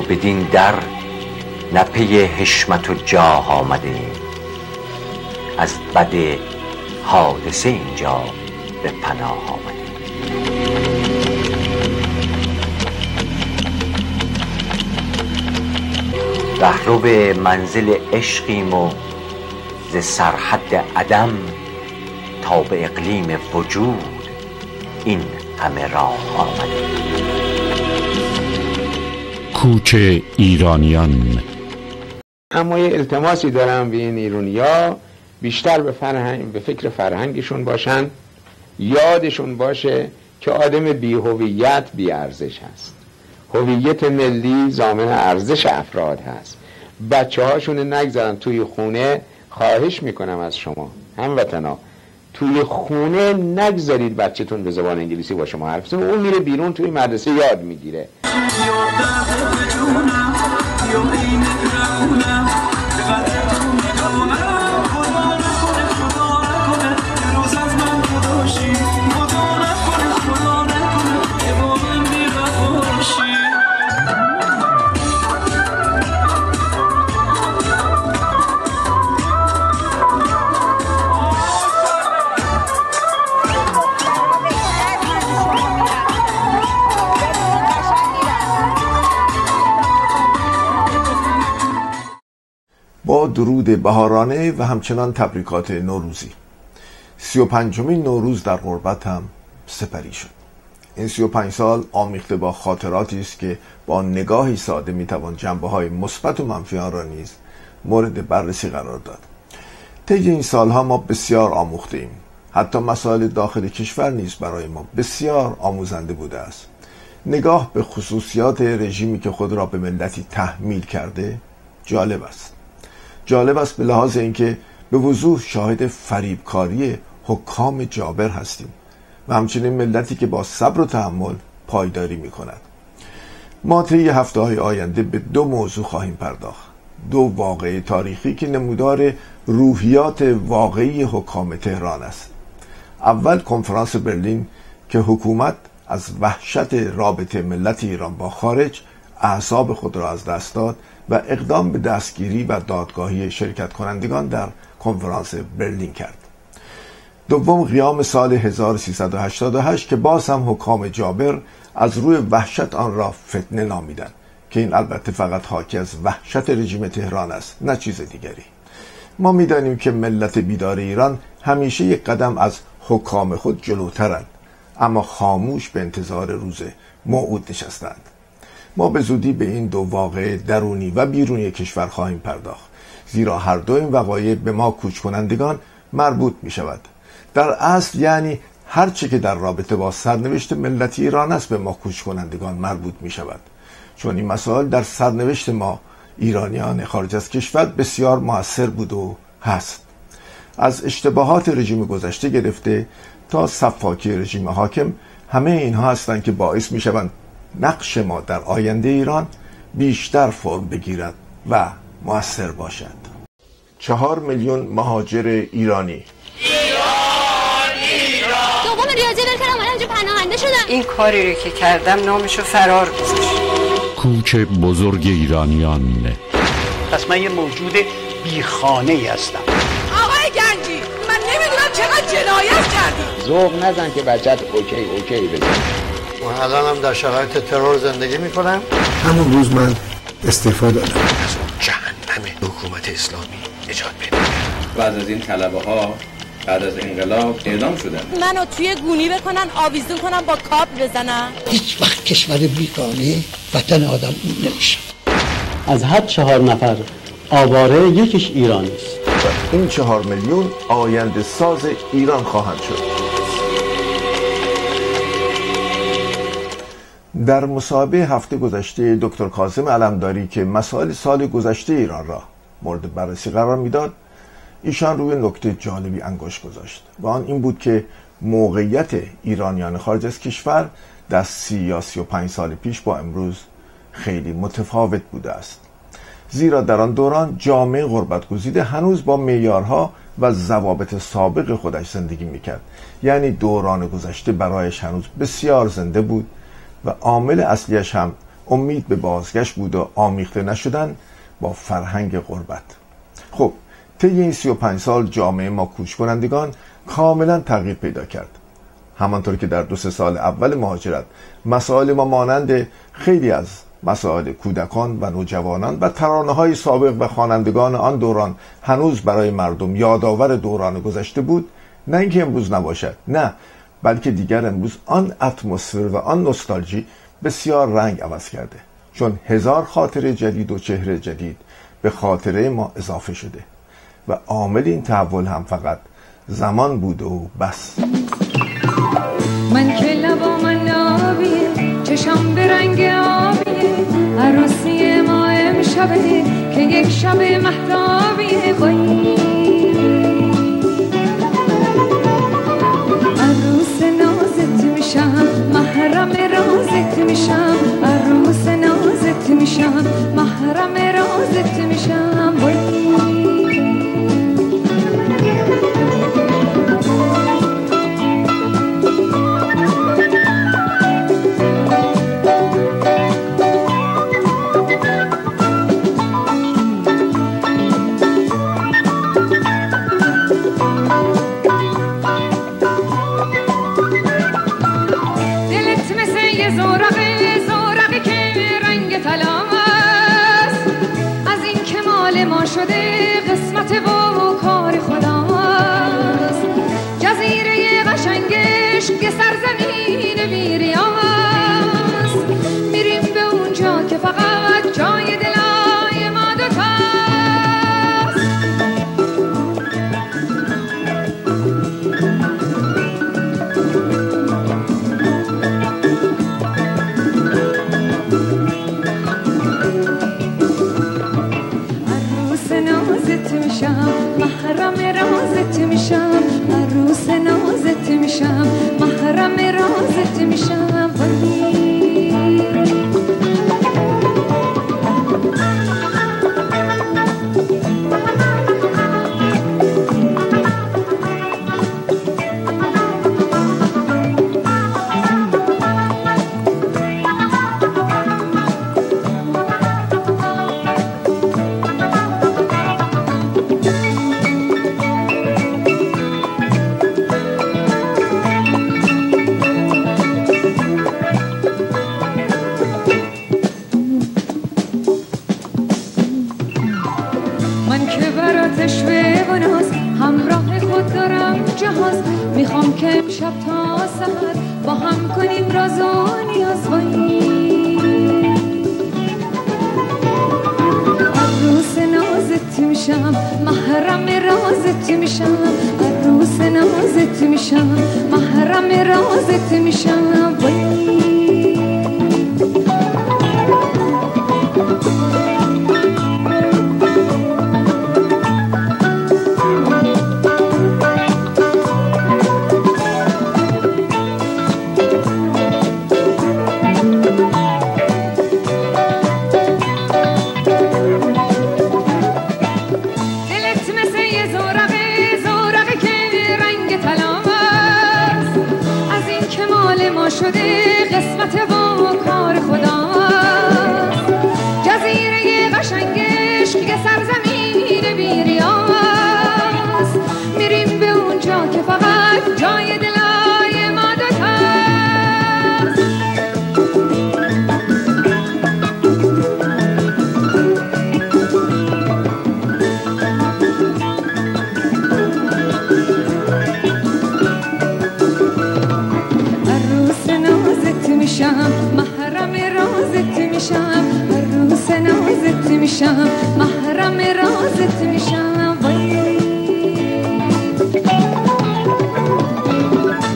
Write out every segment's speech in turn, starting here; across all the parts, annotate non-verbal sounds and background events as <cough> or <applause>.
بدین در نه پی حشمت و جاه آمدیم از بد حادثه اینجا به پناه آمدیم رهرو منزل عشقیم و ز سرحد عدم تا به اقلیم وجود این همه راه آمدیم کوچ ایرانیان. اما یه التماسی دارم به این ایرونیا بیشتر به فرهنگ به فکر فرهنگشون باشن. یادشون باشه که آدم بی هویت بی ارزش هست. هویت ملی زامن ارزش افراد هست. بچه هاشون نگذارن توی خونه خواهش می‌کنم از شما هموطنا. توی خونه نگذارید بچهتون به زبان انگلیسی با شما حرف اون میره بیرون توی مدرسه یاد می‌گیره. You're the one. You're in. درود بهارانه و همچنان تبریکات نوروزی. سی و پنجمین نوروز در غربت هم سپری شد. این سی و پنج سال آمیخته با خاطراتی است که با نگاهی ساده می‌توان جنبه های مثبت و منفی آن را نیز مورد بررسی قرار داد. طی این سالها ما بسیار آموخته ایم. حتی مسائل داخل کشور نیز برای ما بسیار آموزنده بوده است. نگاه به خصوصیات رژیمی که خود را به ملتی تحمیل کرده جالب است. جالب است به لحاظ اینکه به وضوح شاهد فریبکاری حکام جابر هستیم و همچنین ملتی که با صبر و تحمل پایداری می کند ما طی هفته های آینده به دو موضوع خواهیم پرداخت. دو واقعه تاریخی که نمودار روحیات واقعی حکام تهران است. اول کنفرانس برلین که حکومت از وحشت رابطه ملت ایران با خارج اعصاب خود را از دست داد و اقدام به دستگیری و دادگاهی شرکت کنندگان در کنفرانس برلین کرد. دوم قیام سال 1388 که باز هم حکام جابر از روی وحشت آن را فتنه نامیدند که این البته فقط حاکی از وحشت رژیم تهران است نه چیز دیگری. ما می‌دانیم که ملت بیدار ایران همیشه یک قدم از حکام خود جلوترند اما خاموش به انتظار روز موعود نشستند. ما به زودی به این دو واقع درونی و بیرونی کشور خواهیم پرداخت. زیرا هر دو این وقایع به ما کوچ کنندگان مربوط می شود. در اصل یعنی هر چه که در رابطه با سرنوشت ملت ایران است به ما کوچ کنندگان مربوط می شود. چون این مسائل در سرنوشت ما ایرانیان خارج از کشور بسیار موثر بود و هست. از اشتباهات رژیم گذشته گرفته تا صفاکی رژیم حاکم همه اینها هستند که باعث می شوند نقش ما در آینده ایران بیشتر فرم بگیرد و موثر باشد. چهار میلیون مهاجر ایرانی. ایران ایران دوم ریاضی اینجا پناهنده شدم این کاری رو که کردم نامشو فرار گذاشت. کوچ بزرگ ایرانیان. پس من یه موجود بیخانه ای هستم. آقای گنجی من نمی‌دونم چقدر جنایت کردی. ذوق نزن که بچت اوکی اوکی بزن من الان هم در شرایط ترور زندگی می‌کنم همون روز من استعفا دادم. از جهنم حکومت اسلامی نجات پیدا بعد از این طلبه ها بعد از انقلاب اعدام شدن. منو توی گونی بکنن آویزون کنن با کاپ بزنن. هیچ وقت کشور بیگانه وطن آدم نمیشه. از هر چهار نفر آواره یکیش ایرانی است. این چهار میلیون آینده ساز ایران خواهند شد. در مصاحبه هفته گذشته دکتر کاظم علمداری که مسائل سال گذشته ایران را مورد بررسی قرار می‌داد ایشان روی نکته جالبی انگشت گذاشت و آن این بود که موقعیت ایرانیان خارج از کشور در سی یا سی و پنج سال پیش با امروز خیلی متفاوت بوده است. زیرا در آن دوران جامعه غربت گزیده هنوز با معیارها و ضوابط سابق خودش زندگی می‌کرد. یعنی دوران گذشته برایش هنوز بسیار زنده بود و عامل اصلیش هم امید به بازگشت بود و آمیخته نشدن با فرهنگ غربت. خب طی این 35 سال جامعه ما کوچ کنندگان کاملا تغییر پیدا کرد. همانطور که در دو سه سال اول مهاجرت مسائل ما مانند خیلی از مسائل کودکان و نوجوانان و ترانه های سابق و خوانندگان آن دوران هنوز برای مردم یادآور دوران گذشته بود نه اینکه امروز نباشد نه. بلکه دیگر امروز آن اتمسفر و آن نوستالژی بسیار رنگ عوض کرده. چون هزار خاطره جدید و چهره جدید به خاطره ما اضافه شده و عامل این تحول هم فقط زمان بود و بس. من که لبا من نابیه چشم به رنگ آبیه عروسی ما امشبه که یک شب محتابیه بایی محرم رازت میشم عروس نازت میشم محرم رازت میشم. رنگ زورق زورقی که رنگ طلا است. از این که مال ما شده قسمت و کار خدا است. جزیره قشنگش که سرزمین بیریان نازت میشم محرم رازت میشم عروس نازت میشم محرم رازت میشم جهاز. می‌خوام که امشب تا سهر با هم کنیم راز و نیاز با عروس نازت میشم محرم رازت میشم. عروس نازت میشم محرم رازت میشم. وای.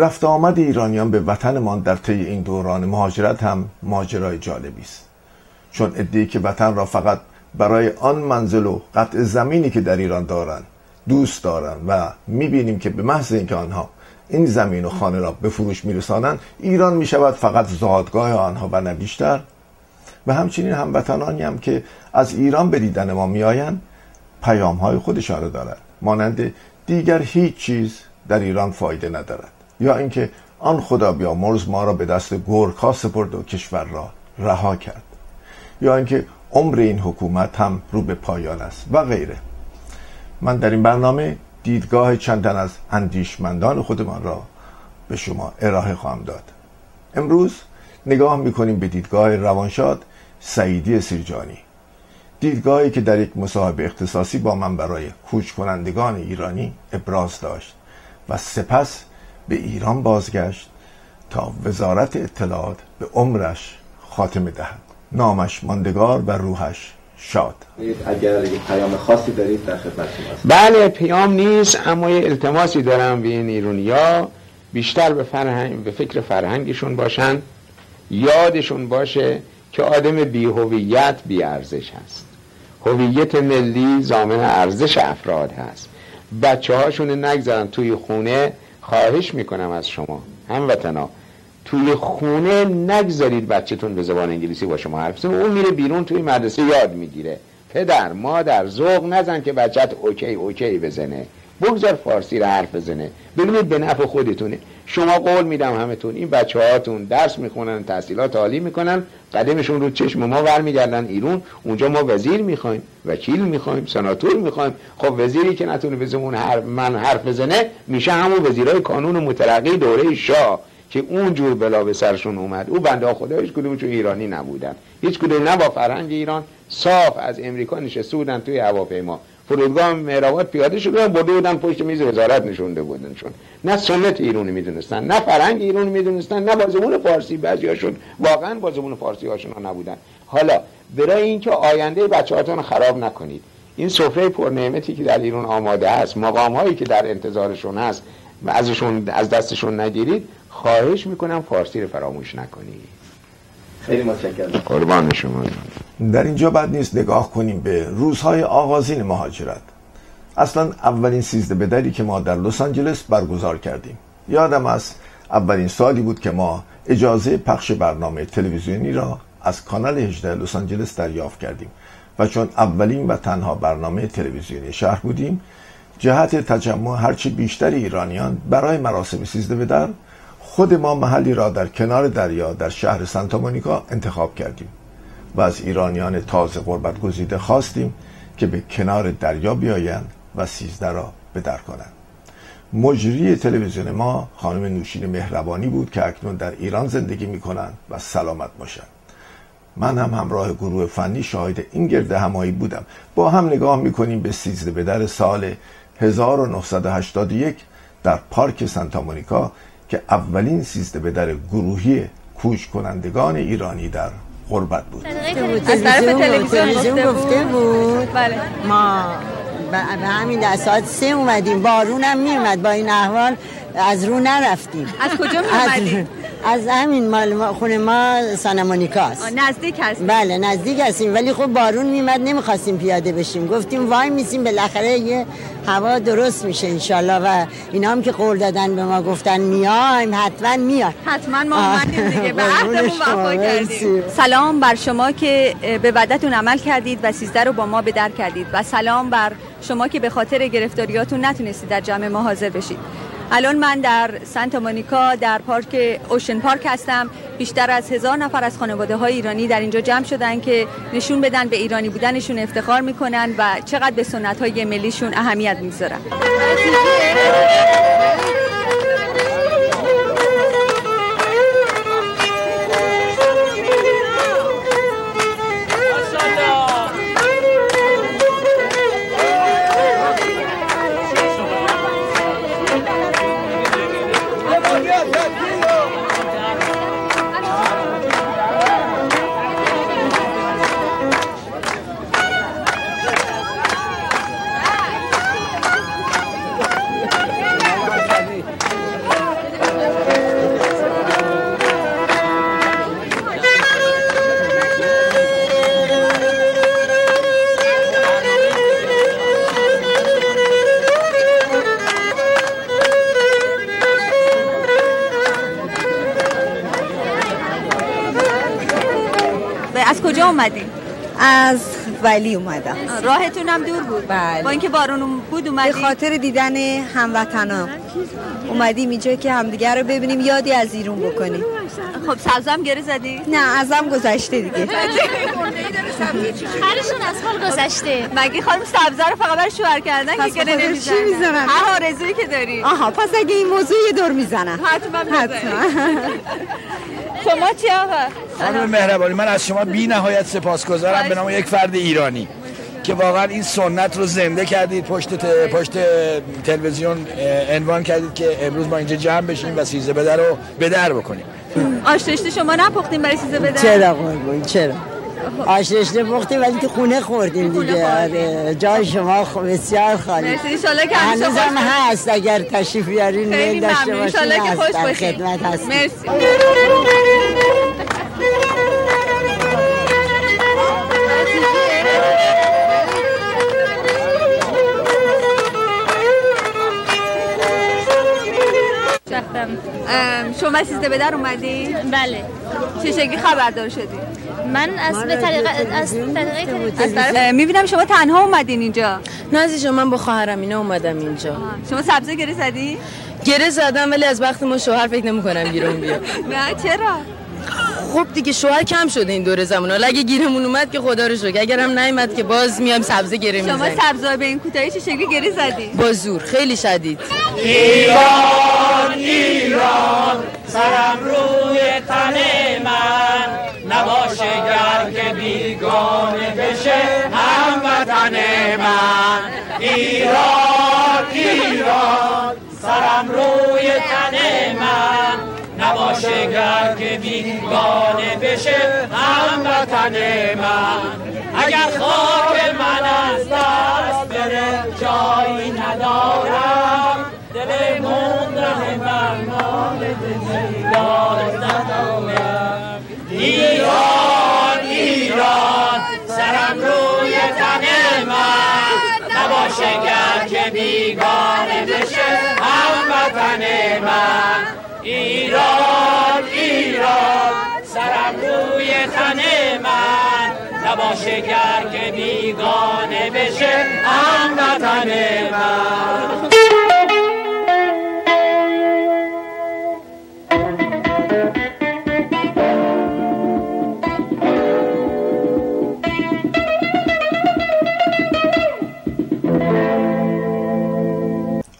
رفت آمد ایرانیان به وطنمان در طی این دوران مهاجرت هم ماجرای جالبی است. چون ادعی که وطن را فقط برای آن منزل و قطع زمینی که در ایران دارند دوست دارند و می‌بینیم که به محض اینکه آنها این زمین و خانه را به فروش میرسانند ایران می‌شود فقط زادگاه آنها و نه بیشتر. و همچنین هموطنانی هم که از ایران به دیدن ما میآیند پیام های خودشان را دارد. مانند دیگر هیچ چیز در ایران فایده ندارد. یا اینکه آن خدا مرز ما را به دست گورکا سپرد و کشور را رها کرد. یا اینکه عمر این حکومت هم رو به پایان است و غیره. من در این برنامه دیدگاه چند تن از اندیشمندان خودمان را به شما ارائه خواهم داد. امروز نگاه می‌کنیم به دیدگاه روانشاد سعیدی سیرجانی. دیدگاهی که در یک مصاحبه اختصاصی با من برای کوچ کنندگان ایرانی ابراز داشت و سپس به ایران بازگشت تا وزارت اطلاعات به عمرش خاتمه دهد. نامش ماندگار و روحش شاد. اگر پیام خاصی دارید در خدمت بله پیام نیست اما یه التماسی دارم به این ایرونیا. بیشتر به فرهنگ به فکر فرهنگشون باشن. یادشون باشه که آدم بی هویت بی ارزش هست. هویت ملی ضامن ارزش افراد هست. بچه هاشون نگذارن توی خونه خواهش می‌کنم از شما هموطنا توی خونه نگذارید بچهتون به زبان انگلیسی با شما حرف بزنه. اون میره بیرون توی مدرسه یاد می‌گیره. پدر مادر ذوق نزن که بچت OK OK بزنه. بگذار فارسی رو حرف بزنه. ببینید به نفع خودتونه. شما قول میدم همتون این بچه هاتون درس می‌خونن تحصیلات عالی می‌کنن قدمشون رو چشم ما برمیگردن ایرون. اونجا ما وزیر می‌خوایم وکیل می‌خوایم سناتور می‌خوایم. خب وزیری که نتونه به حرف من حرف بزنه میشه همون وزیرای کانون مترقی دوره شاه که اونجور بلا به سرشون اومد. او بنده خدا هیچ کدومشون ایرانی نبودن. هیچ کدوم نه با فرهنگ ایران صاف از امریکا نشسته بودن توی هواپیما. فرودگاه مهرآباد پیاده شده برده بودن پشت میز وزارت نشونده بودنشون نه سنت ایرانی می‌دونستن نه فرهنگ ایرانی می‌دونستن نه بازمون فارسی بعضیاشون واقعا بازمون فارسی هاشون نبودن. حالا برای اینکه آینده بچه‌هاتون خراب نکنید. این سفره پرنعمتی که در ایران آماده است مقام هایی که در انتظارشون هست و ازشون از دستشون نگیرید خواهش می‌کنم فارسی رو فراموش نکنید. خیلی متشکرم. قربان شما. در اینجا بعد نیست نگاه کنیم به روزهای آغازین مهاجرت. اصلا اولین سیزده بدری که ما در لس آنجلس برگزار کردیم. یادم است اولین سالی بود که ما اجازه پخش برنامه تلویزیونی را از کانال 18 لس آنجلس دریافت کردیم و چون اولین و تنها برنامه تلویزیونی شهر بودیم جهت تجمع هرچی بیشتر ایرانیان برای مراسم سیزده بدر خود ما محلی را در کنار دریا در شهر سانتا مونیکا انتخاب کردیم و از ایرانیان تازه غربت گزیده خواستیم که به کنار دریا بیایند و سیزده را به در کنند. مجری تلویزیون ما خانم نوشین مهربانی بود که اکنون در ایران زندگی می کنند و سلامت باشند. من هم همراه گروه فنی شاهد این گرد همایی بودم. با هم نگاه می‌کنیم به سیزده به در سال 1981 در پارک سانتا مونیکا که اولین سیزده به در گروهی کوچ کنندگان ایرانی در غربت بود. از طرف تلویزیون گفته بود. بله. ما به همین در ساعت سه اومدیم. بارون هم میومد با این احوال. از رو نرفتیم. از کجا میومدیم؟ از همین مال ما خونه ما سانمونیکاست نزدیک هستیم. بله نزدیک هستیم. ولی خب بارون میمد نمی‌خواستیم پیاده بشیم. گفتیم وای میسیم بالاخره یه هوا درست میشه انشالله. و اینا هم که قول دادن به ما گفتن میایم حتما میاد. حتما ما اومدیم دیگه. به <laughs> عهدمون وفا کردیم. سلام بر شما که به وعدتون عمل کردید و سیزده رو با ما به در کردید. و سلام بر شما که به خاطر گرفتاریاتون نتونستید در جمع ما حاضر بشید. الان من در سانتا مونیکا در پارک اوشن پارک هستم. بیشتر از هزار نفر از خانواده های ایرانی در اینجا جمع شدن که نشون بدن به ایرانی بودنشون افتخار می‌کنن و چقدر به سنت های ملیشون اهمیت می‌ذارن اومدیم از ولی اومدم. راهتون هم دور بود. بله. با اینکه بارون بود اومدیم به خاطر دیدن هموطنا. اومدیم اینجا که همدیگه رو ببینیم یادی از ایرون بکنیم. خب سبزم گره زدی؟ نه ازم گذشته دیگه. <laughs> هرشون از حال گذشته. مگه خانم سبزه رو فقط برای شوهر کردن پس که گره نمی‌زنن چی می‌زنن؟ هر آرزویی که داری. آها پس اگه این موضوع یه دور می‌زنن حتما حتما. <laughs> شما چی آقا؟ خانم مهربانی من از شما بی نهایت سپاسگزارم به نام یک فرد ایرانی که واقعا این سنت رو زنده کردید پشت ت... پشت تلویزیون عنوان کردید که امروز ما اینجا جمع بشیم و سیزه بدر رو بدر بکنیم. آش رشته شما نپختیم برای سیزه بدر چرا قربون؟ چرا؟ آش رشته پختیم ولی تو خونه خوردیم دیگه. آره جای شما. بسیار خالی. مرسی که خوش هنوزم هست اگر تشریف بیارین خیلی میل داشته ممنون. که هست خوش باشین خدمت هستیم. مرسی. ام، شما سیزده به در اومدی؟ بله چه شکلی خبردار شدی؟ من از به طریق از طریق می‌بینم شما تنها اومدین اینجا نه عزیزم من با خواهرم اینا اومدم اینجا شما سبزه گره زدی؟ گره زدم ولی از وقت ما شوهر فکر نمی‌کنم گیرم بیاد نه چرا؟ خب دیگه شوهر کم شده این دور زمان. حالا اگه گیرمون اومد که خدا رو شکر. اگرم نیومد که باز میایم سبزه گره شما می‌زنیم. سبزا به این کوتاهی چه شکلی گره زدی؟ با زور. خیلی شدید. ایران ایران سرم روی تن من. نباشه گر که بیگانه بشه هموطن من. ایران ایران سرم روی نباشه گر که بیگانه بشه هموطن من. اگر خاک من از دست بره جایی ندارم. دل مونده من مال یاد ندارم. ایران ایران سرم روی تن من. نباشه گر که بیگانه بشه هموطن من. ایران ایران سرم روی تن من. نباشه گر که بیگانه بشه هموطن من.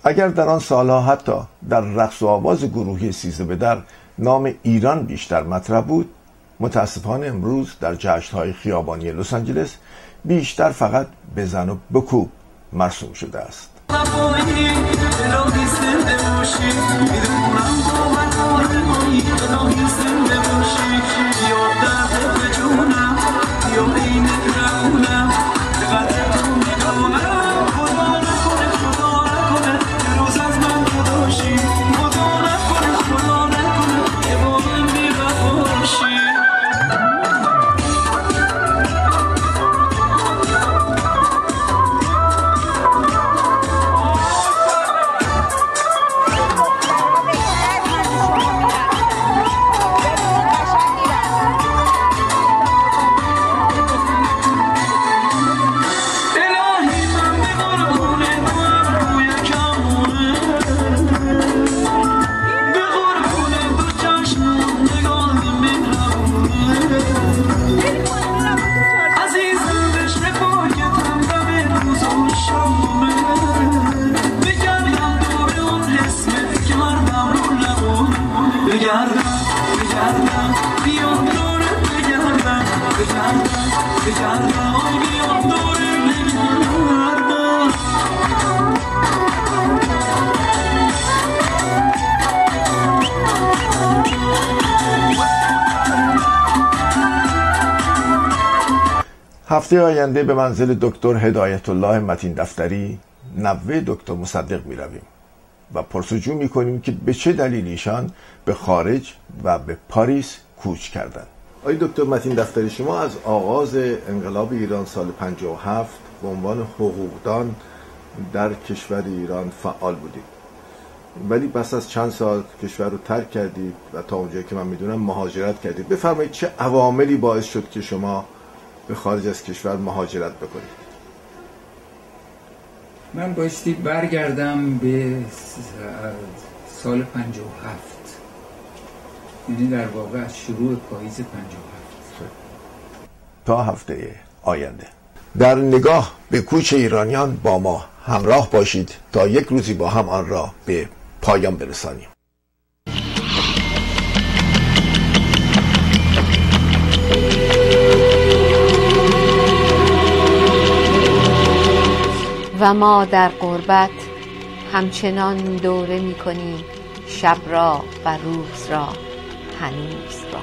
اگر در آن سالها حتی در رقص و آواز گروهی سیزده به در نام ایران بیشتر مطرح بود متاسفانه امروز در جشنهای خیابانی لس آنجلس بیشتر فقط بزن و بکوب مرسوم شده است. هفته آینده به منزل دکتر هدایت الله متین دفتری نوه دکتر مصدق می رویم و پرسجو می کنیم که به چه دلیل ایشان به خارج و به پاریس کوچ کردند. آقای دکتر متین دفتری شما از آغاز انقلاب ایران سال 57 به عنوان حقوقدان در کشور ایران فعال بودید. ولی پس از چند سال کشور رو ترک کردید و تا اونجایی که من می‌دونم مهاجرت کردید. بفرمایید چه عواملی باعث شد که شما به خارج از کشور مهاجرت بکنید؟ من بایستی برگردم به سال 57 یعنی در واقع از شروع پاییز 57 تا هفته آینده. در نگاه به کوچ ایرانیان با ما همراه باشید تا یک روزی با هم آن را به پایان برسانیم. و ما در قربت همچنان دوره می کنیم شب را و روز را. هنوز را